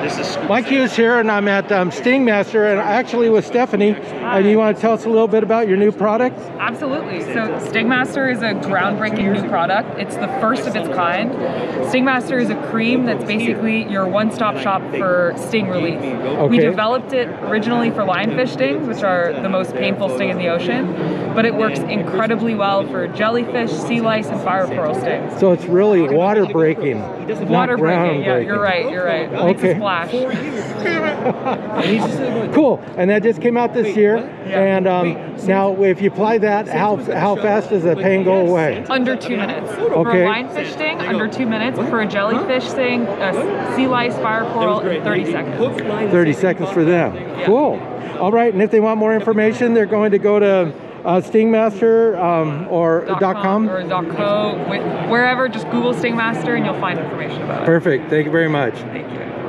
This is Scuba Mike Hughes here, and I'm at um, Sting Master, and actually with Stephanie. And you want to tell us a little bit about your new product? Absolutely. So Stingmaster is a groundbreaking new product. It's the first of its kind. Stingmaster is a cream that's basically your one-stop shop for sting relief. We developed it originally for lionfish stings, which are the most painful sting in the ocean, but it works incredibly well for jellyfish, sea lice, and fire coral stings. So it's really water breaking, Water breaking. yeah, you're right, you're right. It makes Okay. a splash. Cool, and that just came out this year. Yeah. And um, now, if you apply that, how how fast does the pain go away? Under two minutes. Okay. For Okay. a lionfish sting, under two minutes. For a jellyfish sting, a sea lice, fire coral, in 30 seconds. 30 seconds for them. Cool. All right, and if they want more information, they're going to go to uh, Stingmaster um, or dot .com. or dot .co, wherever, just Google Stingmaster and you'll find information about it. Perfect. Thank you very much. Thank you.